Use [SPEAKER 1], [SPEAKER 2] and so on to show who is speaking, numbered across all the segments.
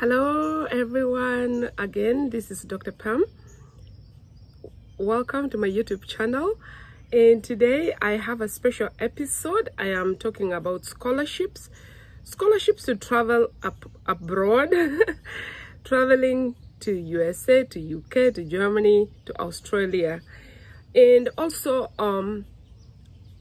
[SPEAKER 1] Hello, everyone. Again, this is Dr. Pam. Welcome to my YouTube channel. And today I have a special episode. I am talking about scholarships, scholarships to travel up abroad, traveling to USA, to UK, to Germany, to Australia, and also um,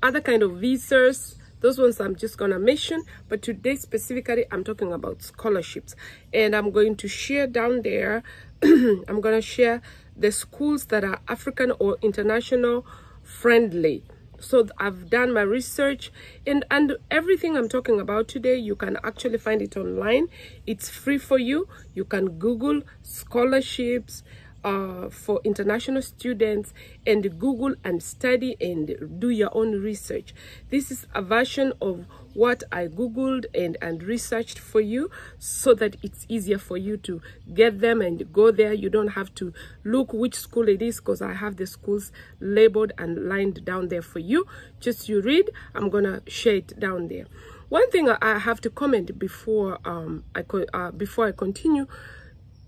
[SPEAKER 1] other kind of visas those ones i'm just gonna mention but today specifically i'm talking about scholarships. And i'm going to share down there i'm gonna share the schools that are african or international friendly. So i've done my research and and everything i'm talking about today you can actually find it online. It's free for you. You can google scholarships uh, for international students and Google and study and do your own research. This is a version of what I Googled and, and researched for you so that it's easier for you to get them and go there. You don't have to look which school it is because I have the schools labeled and lined down there for you. Just you read, I'm going to share it down there. One thing I have to comment before um, I uh, before I continue,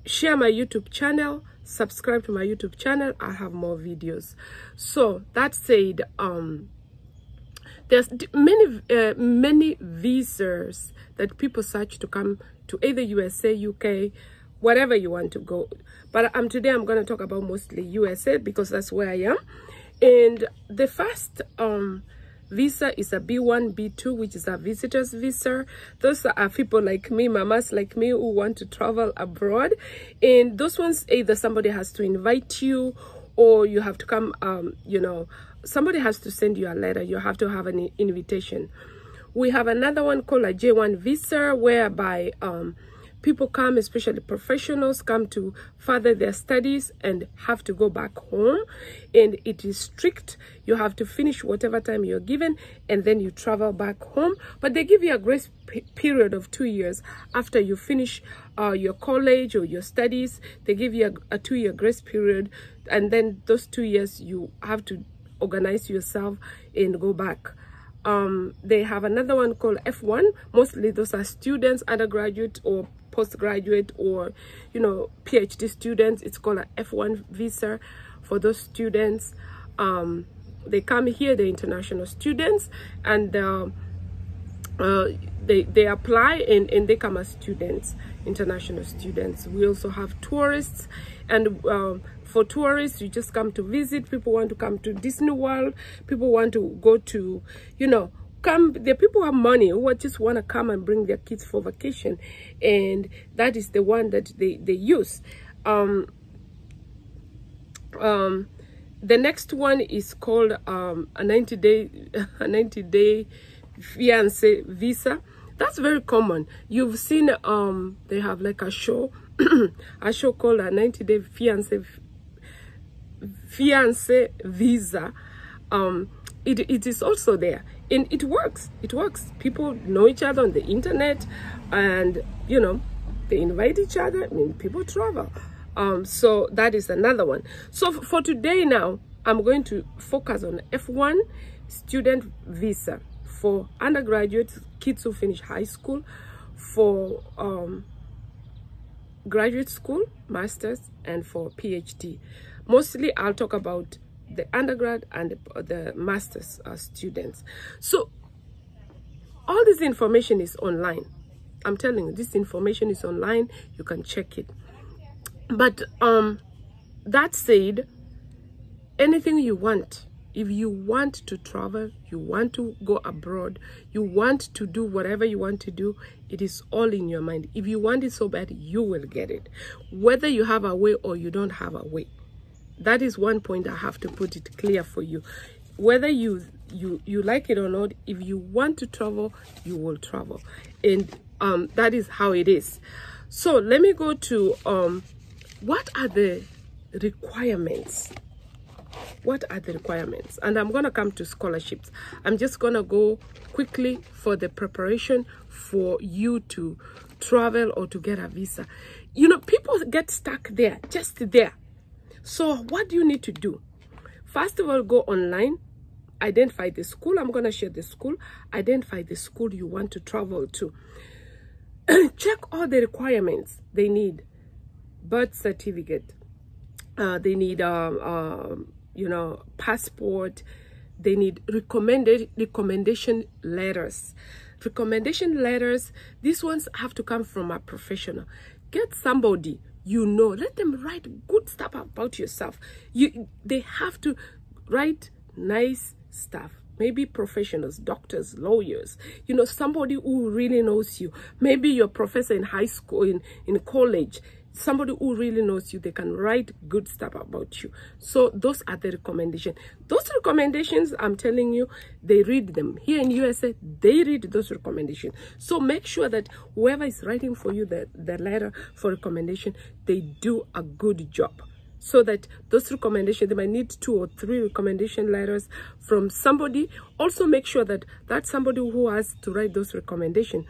[SPEAKER 1] share my YouTube channel, subscribe to my youtube channel. I have more videos. So that said um there's many uh, many visas that people search to come to either usa uk whatever you want to go. But um today i'm going to talk about mostly usa because that's where i am. And the first um visa is a B1, B2, which is a visitor's visa. Those are people like me, mamas like me who want to travel abroad. And those ones, either somebody has to invite you or you have to come, um, you know, somebody has to send you a letter. You have to have an invitation. We have another one called a J1 visa whereby um, people come especially professionals come to further their studies and have to go back home. And it is strict. You have to finish whatever time you're given and then you travel back home. But they give you a grace period of two years. After you finish uh, your college or your studies they give you a, a two-year grace period. And then those two years you have to organize yourself and go back. Um, they have another one called F1. Mostly those are students, undergraduate or postgraduate or, you know, PhD students. It's called an F1 visa for those students. Um, they come here, they're international students, and uh, uh, they, they apply and, and they come as students, international students. We also have tourists and um, for tourists you just come to visit people want to come to disney world people want to go to you know come the people have money who just want to come and bring their kids for vacation and that is the one that they they use. Um um the next one is called um a 90 day a 90 day fiance visa. That's very common. You've seen um they have like a show a show called a 90 day fiance fiance visa. Um it, it is also there and it works. It works. People know each other on the internet and you know they invite each other I mean people travel. Um so that is another one. So for today now i'm going to focus on f1 student visa for undergraduate kids who finish high school for um graduate school masters and for phd mostly i'll talk about the undergrad and the, the master's uh, students. So all this information is online. I'm telling you this information is online. You can check it. But um that said anything you want if you want to travel you want to go abroad you want to do whatever you want to do it is all in your mind. If you want it so bad you will get it. Whether you have a way or you don't have a way that is one point i have to put it clear for you. Whether you you you like it or not if you want to travel you will travel. And um that is how it is. So let me go to um what are the requirements? What are the requirements? And i'm gonna come to scholarships. I'm just gonna go quickly for the preparation for you to travel or to get a visa. You know people get stuck there just there so what do you need to do? First of all go online identify the school. I'm going to share the school. Identify the school you want to travel to. Check all the requirements they need. Birth certificate. Uh, they need um, um, you know passport. They need recommended recommendation letters. Recommendation letters these ones have to come from a professional. Get somebody you know let them write good stuff about yourself. You they have to write nice stuff. Maybe professionals doctors lawyers you know somebody who really knows you. Maybe your professor in high school in in college somebody who really knows you they can write good stuff about you. So those are the recommendations those recommendations i'm telling you they read them. Here in usa they read those recommendations. So make sure that whoever is writing for you the, the letter for recommendation they do a good job. So that those recommendations they might need two or three recommendation letters from somebody. Also make sure that that somebody who has to write those recommendations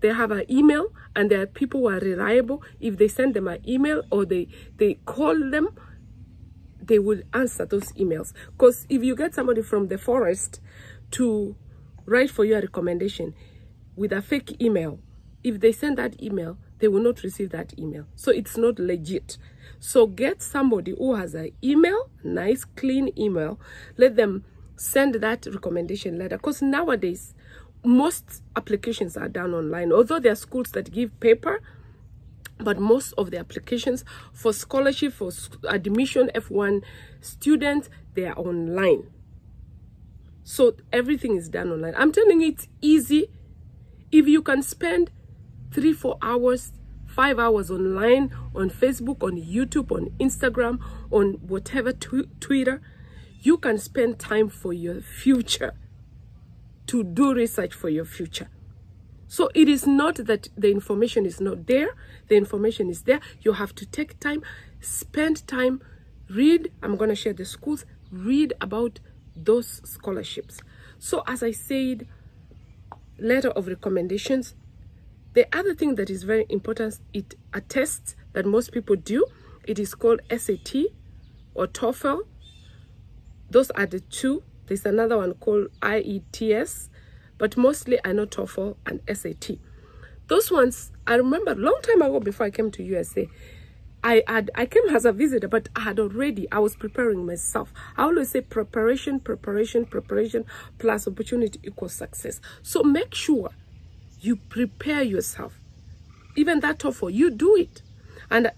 [SPEAKER 1] they have an email and there are people who are reliable. If they send them an email or they they call them they will answer those emails. Because if you get somebody from the forest to write for you a recommendation with a fake email if they send that email they will not receive that email. So it's not legit. So get somebody who has an email nice clean email. Let them send that recommendation letter. Because nowadays most applications are done online. Although there are schools that give paper but most of the applications for scholarship for admission f1 students they are online. So everything is done online. I'm telling you it's easy. If you can spend three four hours five hours online on facebook on youtube on instagram on whatever tw twitter you can spend time for your future to do research for your future. So it is not that the information is not there. The information is there. You have to take time, spend time, read. I'm going to share the schools. Read about those scholarships. So as I said, letter of recommendations. The other thing that is very important, it a test that most people do. It is called SAT or TOEFL. Those are the two there's another one called IETS, but mostly I know TOEFL and SAT. Those ones, I remember a long time ago before I came to USA, I had I came as a visitor, but I had already I was preparing myself. I always say preparation, preparation, preparation plus opportunity equals success. So make sure you prepare yourself. Even that TOEFL, you do it. And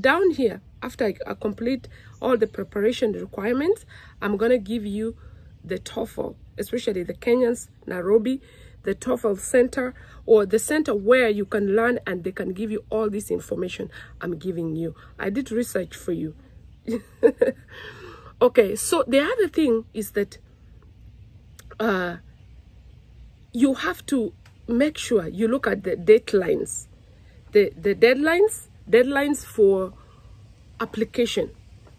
[SPEAKER 1] down here, after I, I complete all the preparation requirements, I'm gonna give you the TOEFL, especially the Kenyans, Nairobi, the TOEFL center or the center where you can learn and they can give you all this information I'm giving you. I did research for you. okay, so the other thing is that uh, you have to make sure you look at the deadlines. The, the deadlines, deadlines for application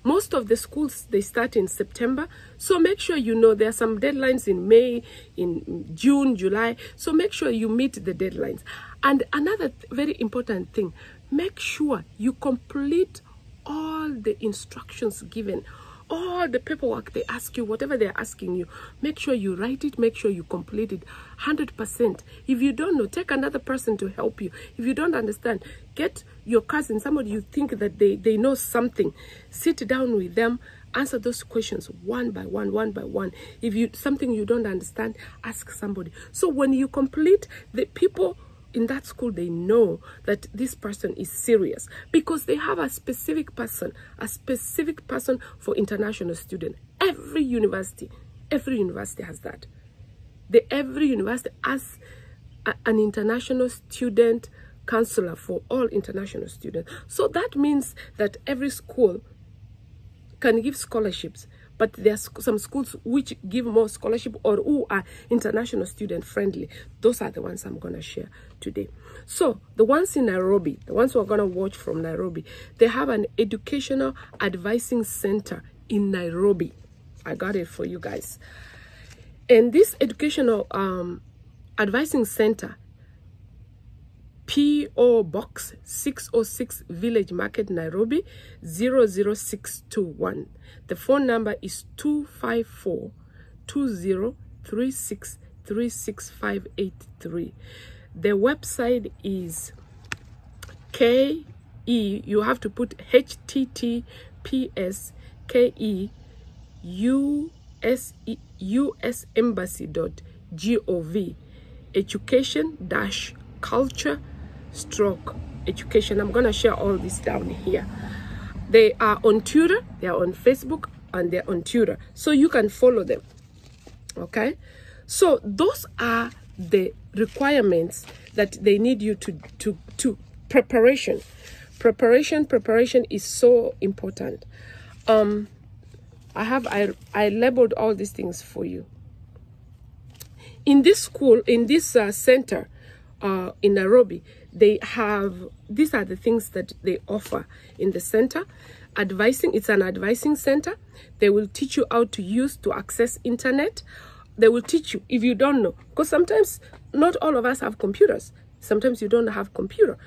[SPEAKER 1] most of the schools they start in september. So make sure you know there are some deadlines in may in june july. So make sure you meet the deadlines. And another very important thing make sure you complete all the instructions given all the paperwork they ask you, whatever they're asking you, make sure you write it, make sure you complete it 100%. If you don't know, take another person to help you. If you don't understand, get your cousin, somebody you think that they, they know something, sit down with them, answer those questions one by one, one by one. If you something you don't understand, ask somebody. So when you complete, the people in that school they know that this person is serious because they have a specific person a specific person for international student. Every university every university has that. The every university has a, an international student counselor for all international students. So that means that every school can give scholarships but there are some schools which give more scholarship or who are international student friendly. Those are the ones I'm going to share today. So the ones in Nairobi, the ones we're going to watch from Nairobi, they have an educational advising center in Nairobi. I got it for you guys. And this educational um, advising center P.O. Box 606 Village Market, Nairobi 00621. The phone number is 254 2036 36583. The website is K E. You have to put HTTPS K E U S E U S Embassy dot gov education dash culture stroke education. I'm gonna share all this down here. They are on Twitter, they are on Facebook, and they're on Twitter. So you can follow them. Okay? So those are the requirements that they need you to to to preparation. Preparation, preparation is so important. Um I have I I labeled all these things for you. In this school, in this uh, center uh, in Nairobi, they have these are the things that they offer in the center. Advising it's an advising center. They will teach you how to use to access internet. They will teach you if you don't know because sometimes not all of us have computers. Sometimes you don't have computer.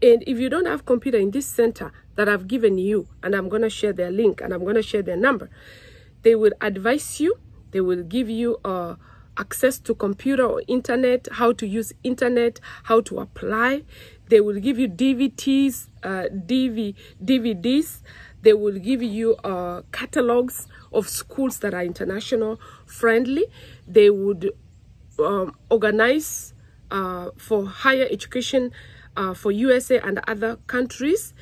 [SPEAKER 1] And if you don't have computer in this center that i've given you and i'm going to share their link and i'm going to share their number they will advise you. They will give you uh, access to computer or internet how to use internet how to apply. They will give you dvds uh, DV, dvds they will give you uh, catalogs of schools that are international friendly. They would um, organize uh, for higher education uh, for usa and other countries.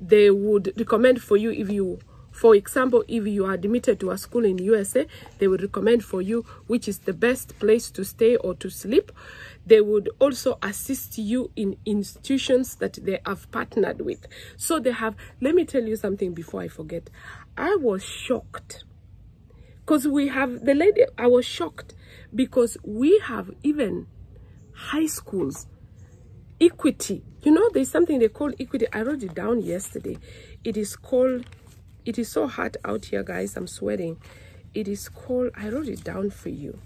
[SPEAKER 1] They would recommend for you if you for example, if you are admitted to a school in USA, they would recommend for you which is the best place to stay or to sleep. They would also assist you in institutions that they have partnered with. So they have, let me tell you something before I forget. I was shocked because we have, the lady, I was shocked because we have even high schools equity you know there's something they call equity i wrote it down yesterday it is called it is so hot out here guys. I'm sweating. It is called i wrote it down for you.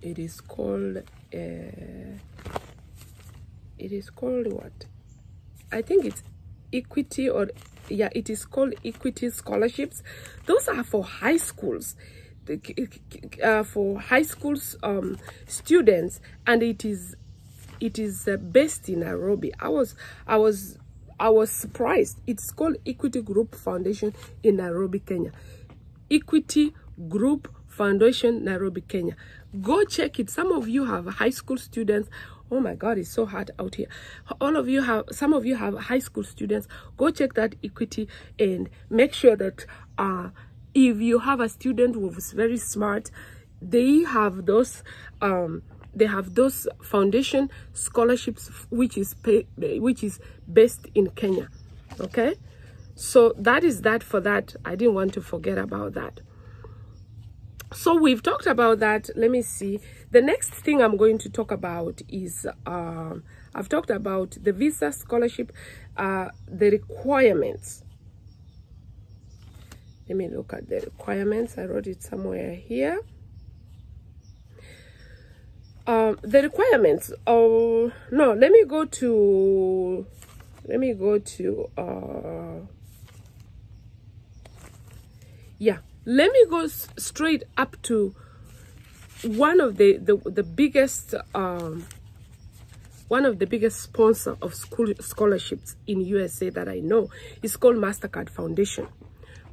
[SPEAKER 1] It is called uh, it is called what? I think it's equity or yeah it is called equity scholarships. Those are for high schools. Uh, for high schools um, students. And it is it is uh, based in nairobi. I was i was I was surprised. It's called Equity Group Foundation in Nairobi, Kenya. Equity Group Foundation, Nairobi, Kenya. Go check it. Some of you have high school students. Oh my God, it's so hot out here. All of you have, some of you have high school students. Go check that equity and make sure that uh, if you have a student who's very smart, they have those um, they have those foundation scholarships which is pay, which is based in Kenya okay? So that is that for that. I didn't want to forget about that. So we've talked about that. Let me see. The next thing I'm going to talk about is uh, I've talked about the visa scholarship uh, the requirements. Let me look at the requirements. I wrote it somewhere here um the requirements oh no let me go to let me go to uh yeah let me go straight up to one of the the, the biggest um one of the biggest sponsor of school scholarships in USA that I know is called Mastercard Foundation.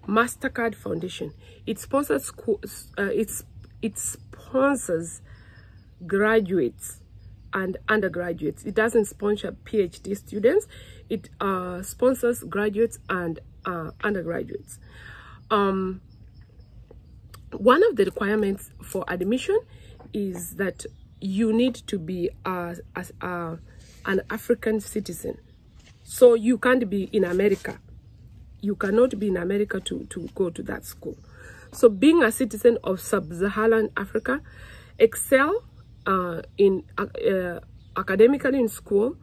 [SPEAKER 1] Mastercard Foundation. It sponsors schools. Uh, it's it sponsors graduates and undergraduates. It doesn't sponsor PhD students. It uh, sponsors graduates and uh, undergraduates. Um, one of the requirements for admission is that you need to be uh, as, uh, an African citizen. So you can't be in America. You cannot be in America to, to go to that school. So being a citizen of sub-Saharan Africa, excel uh, in uh, academically in school,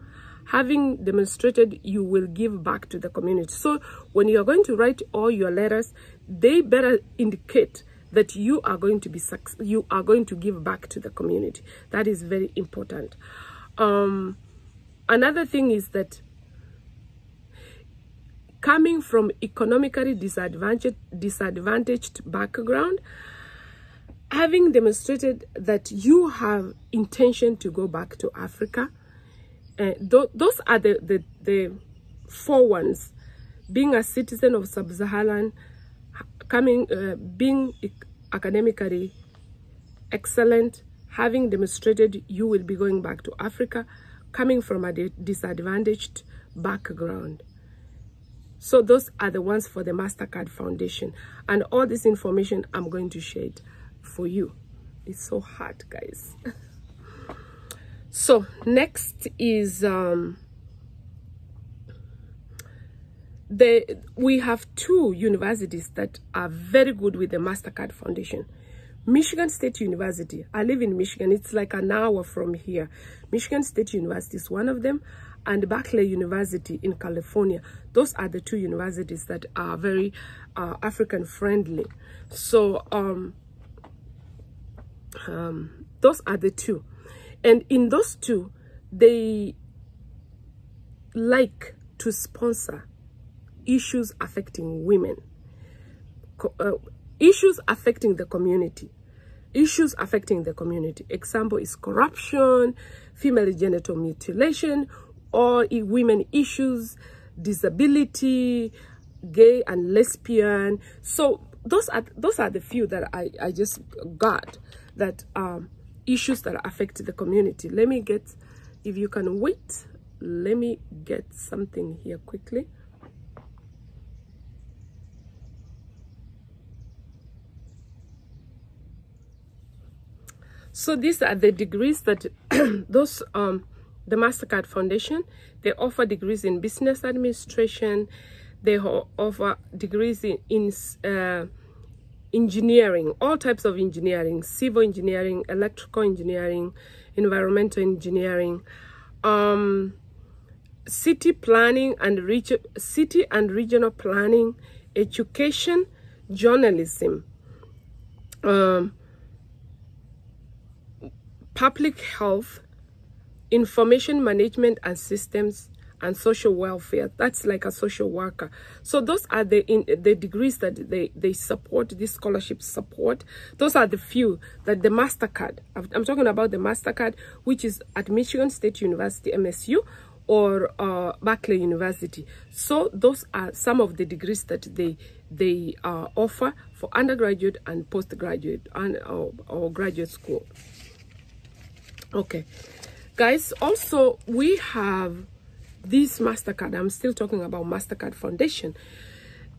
[SPEAKER 1] having demonstrated you will give back to the community. So when you are going to write all your letters, they better indicate that you are going to be you are going to give back to the community. That is very important. Um, another thing is that coming from economically disadvantaged disadvantaged background, having demonstrated that you have intention to go back to Africa, uh, th those are the, the, the four ones. Being a citizen of sub-Saharan, coming, uh, being academically excellent, having demonstrated you will be going back to Africa, coming from a disadvantaged background. So those are the ones for the MasterCard Foundation. And all this information I'm going to share it for you. It's so hard, guys. so next is um, the we have two universities that are very good with the MasterCard Foundation. Michigan State University. I live in Michigan. It's like an hour from here. Michigan State University is one of them and Berkeley University in California. Those are the two universities that are very uh, African friendly. So um, um, those are the two. And in those two, they like to sponsor issues affecting women, uh, issues affecting the community, issues affecting the community. Example is corruption, female genital mutilation, or women issues, disability, gay and lesbian. So those are those are the few that I, I just got that um, issues that affect the community. Let me get, if you can wait, let me get something here quickly. So these are the degrees that those, um, the MasterCard Foundation, they offer degrees in business administration. They offer degrees in, in uh, engineering, all types of engineering, civil engineering, electrical engineering, environmental engineering, um, city planning and region, city and regional planning, education, journalism, um, public health, information management and systems, and social welfare. That's like a social worker. So those are the in, the degrees that they, they support, these scholarships support. Those are the few that the MasterCard, I'm talking about the MasterCard, which is at Michigan State University, MSU, or uh, Berkeley University. So those are some of the degrees that they they uh, offer for undergraduate and postgraduate and or, or graduate school okay guys also we have this mastercard i'm still talking about mastercard foundation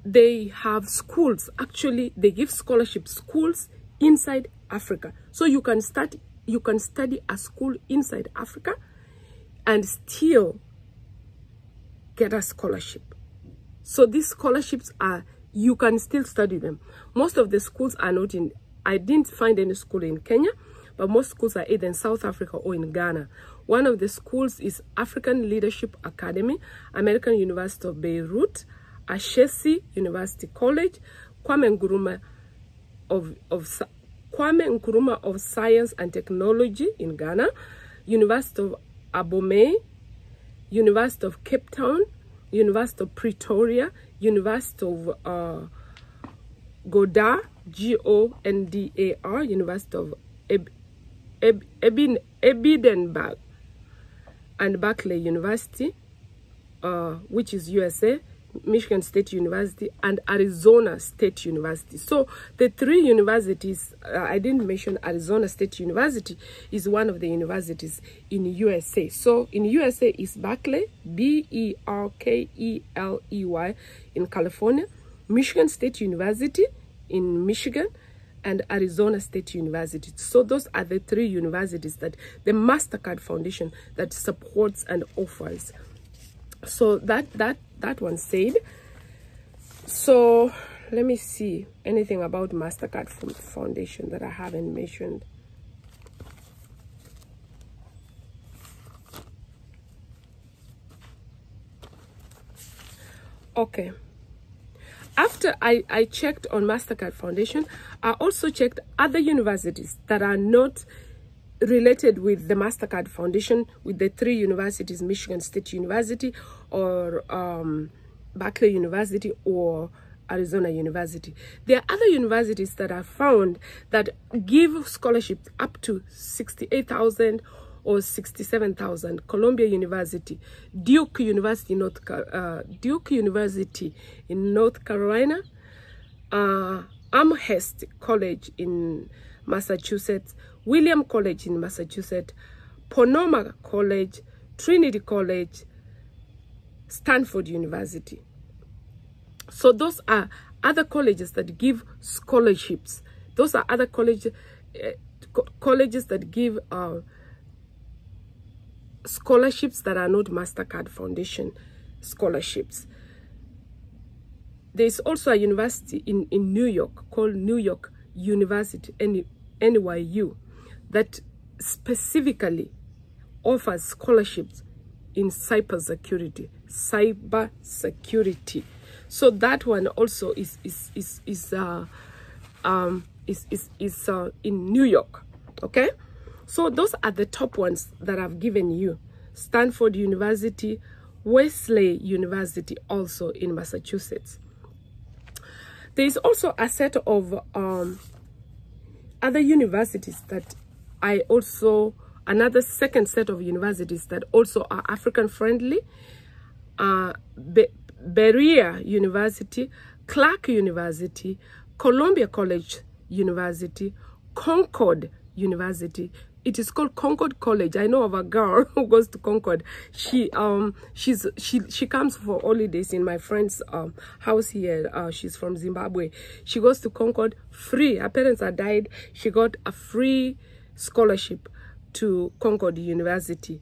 [SPEAKER 1] they have schools. Actually they give scholarship schools inside africa. So you can start you can study a school inside africa and still get a scholarship. So these scholarships are you can still study them. Most of the schools are not in i didn't find any school in kenya but most schools are either in South Africa or in Ghana. One of the schools is African Leadership Academy, American University of Beirut, Ashesi University College, Kwame Nkrumah of, of Kwame Nkrumah of Science and Technology in Ghana, University of Abomey, University of Cape Town, University of Pretoria, University of uh, Gondar, G-O-N-D-A-R, University of Ebin, Edinburgh and Berkeley University, uh, which is USA, Michigan State University, and Arizona State University. So the three universities, uh, I didn't mention Arizona State University, is one of the universities in USA. So in USA is Berkeley, B-E-R-K-E-L-E-Y in California, Michigan State University in Michigan, and Arizona State University. So those are the three universities that the MasterCard Foundation that supports and offers. So that that that one said. So let me see anything about MasterCard Foundation that I haven't mentioned. Okay after I, I checked on MasterCard Foundation, I also checked other universities that are not related with the MasterCard Foundation, with the three universities, Michigan State University or um, Berkeley University or Arizona University. There are other universities that are found that give scholarships up to 68,000 or 67,000. Columbia University, Duke University, North uh, Duke University in North Carolina, uh, Amherst College in Massachusetts, William College in Massachusetts, Pomona College, Trinity College, Stanford University. So those are other colleges that give scholarships. Those are other college, uh, co colleges that give uh, scholarships that are not MasterCard Foundation scholarships. There's also a university in, in New York called New York University, NYU, that specifically offers scholarships in cybersecurity, cyber security. So that one also is is is is uh, um is is is uh, in New York. Okay, so those are the top ones that I've given you. Stanford University, Wesley University, also in Massachusetts. There is also a set of um, other universities that I also another second set of universities that also are African friendly. Uh, Be Berea University, Clark University, Columbia College University, Concord University. It is called Concord College. I know of a girl who goes to Concord. She um she's she she comes for holidays in my friend's um house here. Uh, she's from Zimbabwe. She goes to Concord free. Her parents are died. She got a free scholarship to Concord University.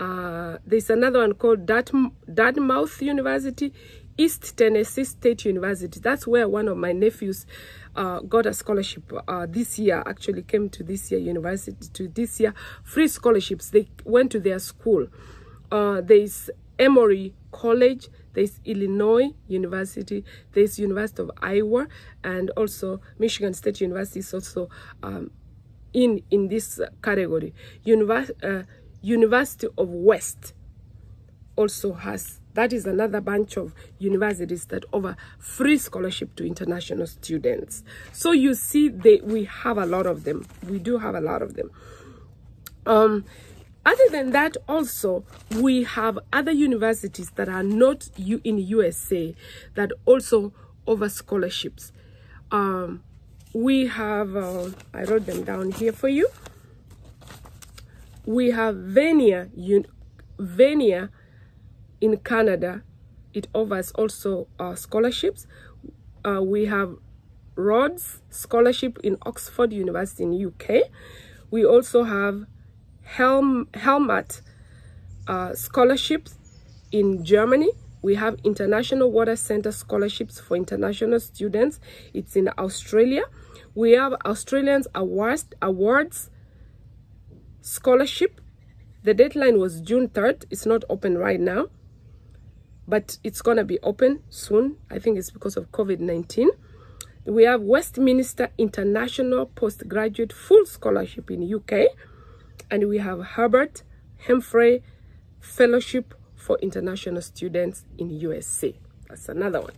[SPEAKER 1] Uh, there's another one called Dartmouth University, East Tennessee State University. That's where one of my nephews uh, got a scholarship uh, this year, actually came to this year university, to this year free scholarships. They went to their school. Uh, there's Emory College, there's Illinois University, there's University of Iowa, and also Michigan State University is also um, in in this category. Univers uh, University of West also has that is another bunch of universities that offer free scholarship to international students. So you see, they we have a lot of them. We do have a lot of them. Um, other than that, also we have other universities that are not you in USA that also offer scholarships. Um, we have, uh, I wrote them down here for you. We have Vanier, Vanier in Canada. It offers also uh, scholarships. Uh, we have Rhodes Scholarship in Oxford University in UK. We also have Helm Helmut uh, scholarships in Germany. We have International Water Center scholarships for international students. It's in Australia. We have Australians Awards, Awards Scholarship. The deadline was June 3rd. It's not open right now, but it's going to be open soon. I think it's because of COVID-19. We have Westminster International Postgraduate Full Scholarship in UK. And we have Hubert Humphrey Fellowship for International Students in USA. That's another one.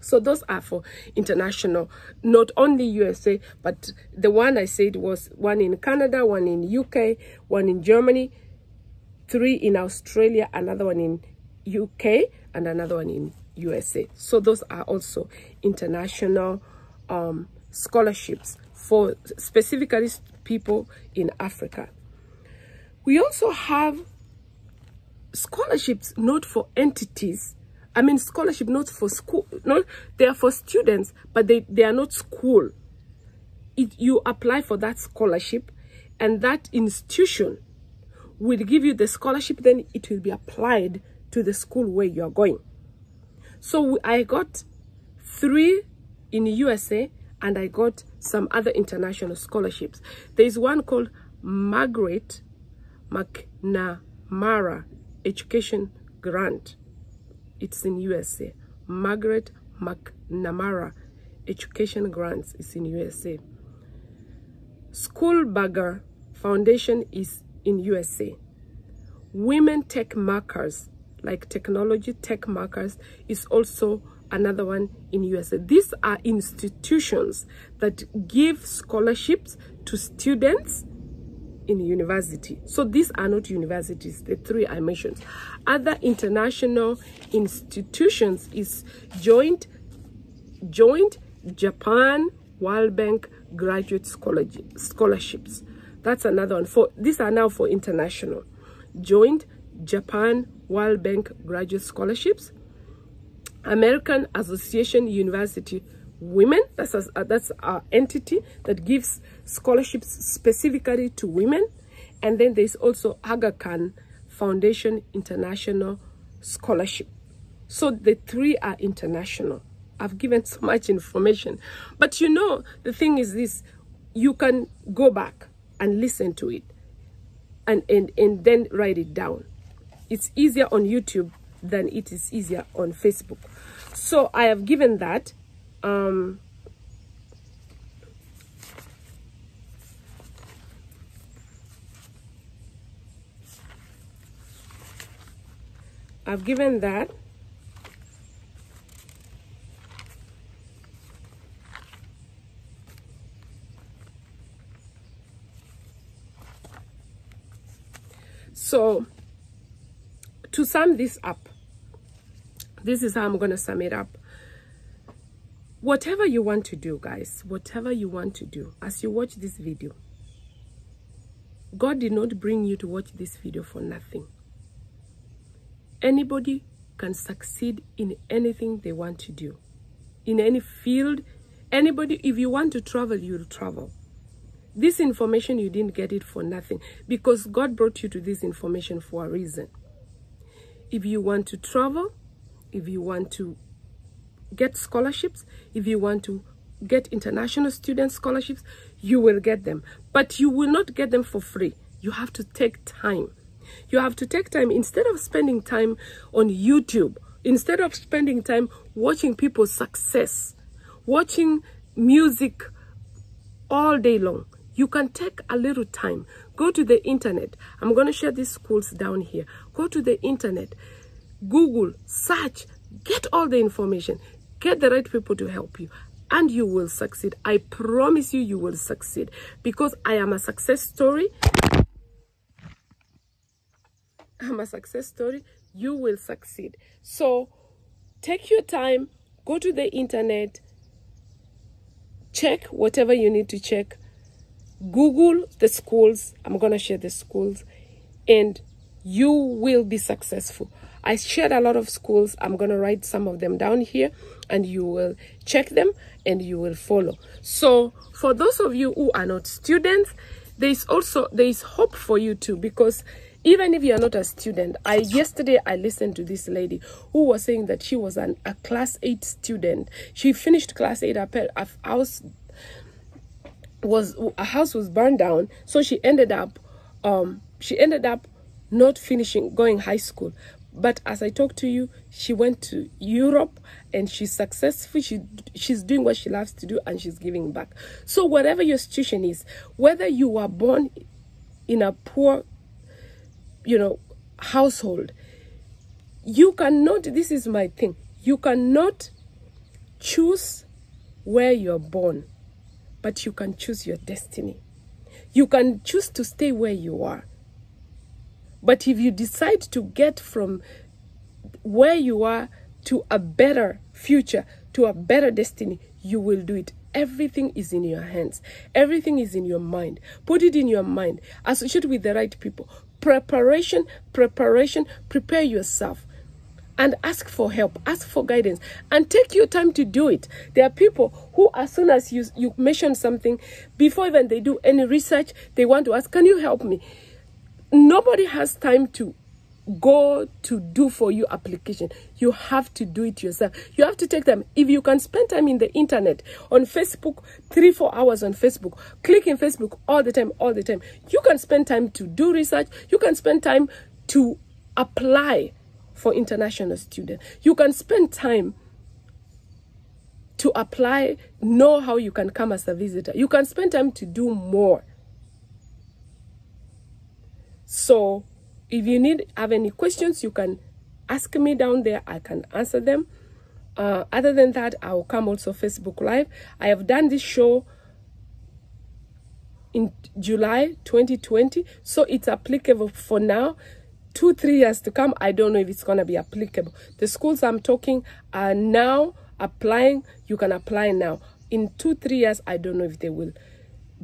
[SPEAKER 1] So those are for international, not only USA, but the one I said was one in Canada, one in UK, one in Germany, three in Australia, another one in UK, and another one in USA. So those are also international um, scholarships for specifically people in Africa. We also have scholarships not for entities I mean, scholarship not for school, not they are for students, but they, they are not school. It, you apply for that scholarship and that institution will give you the scholarship, then it will be applied to the school where you are going. So I got three in USA and I got some other international scholarships. There is one called Margaret McNamara Education Grant. It's in USA. Margaret McNamara Education Grants is in USA. Schlumberger Foundation is in USA. Women Techmakers, like technology tech markers, is also another one in USA. These are institutions that give scholarships to students in university. So these are not universities, the three I mentioned. Other international institutions is joint, joint Japan World Bank graduate scholarships. That's another one. For These are now for international. Joint Japan World Bank graduate scholarships. American Association University Women, that's, a, that's our entity that gives scholarships specifically to women. And then there's also Aga Khan Foundation International Scholarship. So the three are international. I've given so much information. But you know, the thing is this, you can go back and listen to it and, and, and then write it down. It's easier on YouTube than it is easier on Facebook. So I have given that. Um, I've given that. So, to sum this up, this is how I'm going to sum it up. Whatever you want to do, guys, whatever you want to do, as you watch this video, God did not bring you to watch this video for nothing. Anybody can succeed in anything they want to do. In any field, anybody, if you want to travel, you'll travel. This information, you didn't get it for nothing because God brought you to this information for a reason. If you want to travel, if you want to get scholarships, if you want to get international student scholarships, you will get them. But you will not get them for free. You have to take time. You have to take time instead of spending time on YouTube, instead of spending time watching people's success, watching music all day long you can take a little time. Go to the internet. I'm going to share these schools down here. Go to the internet google search get all the information. Get the right people to help you and you will succeed. I promise you you will succeed because i am a success story. I'm a success story. You will succeed. So take your time. Go to the internet. Check whatever you need to check Google the schools. I'm going to share the schools and you will be successful. I shared a lot of schools. I'm going to write some of them down here and you will check them and you will follow. So for those of you who are not students, there is also there is hope for you too because even if you are not a student i yesterday i listened to this lady who was saying that she was an a class 8 student she finished class 8 her house was a house was burned down so she ended up um she ended up not finishing going high school. But as i talked to you she went to europe and she's successful. She she's doing what she loves to do and she's giving back. So whatever your situation is whether you were born in a poor you know household you cannot this is my thing you cannot choose where you're born but you can choose your destiny. You can choose to stay where you are. But if you decide to get from where you are to a better future, to a better destiny, you will do it. Everything is in your hands. Everything is in your mind. Put it in your mind. Associate with the right people. Preparation, preparation, prepare yourself and ask for help, ask for guidance, and take your time to do it. There are people who, as soon as you, you mention something, before even they do any research, they want to ask, Can you help me? Nobody has time to go to do for you application you have to do it yourself you have to take them if you can spend time in the internet on facebook three four hours on facebook click in facebook all the time all the time you can spend time to do research you can spend time to apply for international students. You can spend time to apply, know how you can come as a visitor. You can spend time to do more. So if you need have any questions, you can ask me down there. I can answer them. Uh, other than that, I will come also Facebook Live. I have done this show in July 2020, so it's applicable for now. Two, three years to come, I don't know if it's going to be applicable. The schools I'm talking are now applying. You can apply now. In two, three years, I don't know if they will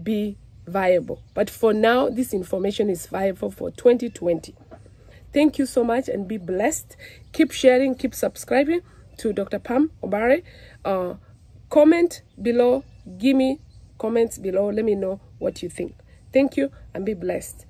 [SPEAKER 1] be viable. But for now, this information is viable for 2020. Thank you so much and be blessed. Keep sharing, keep subscribing to Dr. Pam Obare. Uh, comment below, give me comments below. Let me know what you think. Thank you and be blessed.